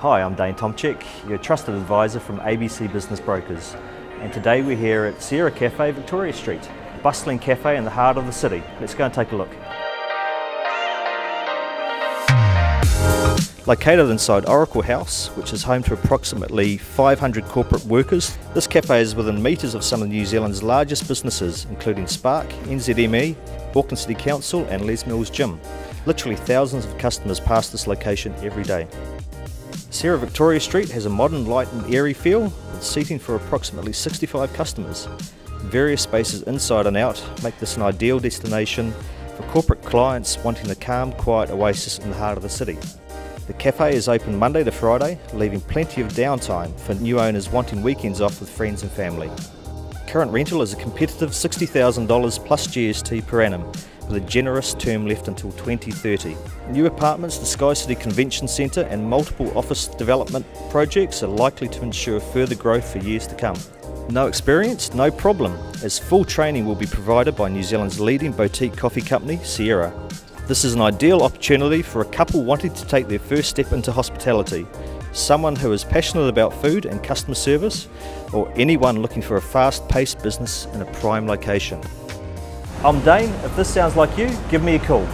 Hi, I'm Dane Tomczyk, your trusted advisor from ABC Business Brokers. And today we're here at Sierra Cafe, Victoria Street, a bustling cafe in the heart of the city. Let's go and take a look. Located inside Oracle House, which is home to approximately 500 corporate workers, this cafe is within metres of some of New Zealand's largest businesses, including Spark, NZME, Auckland City Council, and Les Mills Gym. Literally thousands of customers pass this location every day. Sierra Victoria Street has a modern, light and airy feel, with seating for approximately 65 customers. Various spaces inside and out make this an ideal destination for corporate clients wanting a calm, quiet oasis in the heart of the city. The cafe is open Monday to Friday, leaving plenty of downtime for new owners wanting weekends off with friends and family. Current rental is a competitive $60,000 plus GST per annum, with a generous term left until 2030. New apartments, the Sky City Convention Centre and multiple office development projects are likely to ensure further growth for years to come. No experience? No problem, as full training will be provided by New Zealand's leading boutique coffee company, Sierra. This is an ideal opportunity for a couple wanting to take their first step into hospitality, someone who is passionate about food and customer service, or anyone looking for a fast paced business in a prime location. I'm Dane. If this sounds like you, give me a call.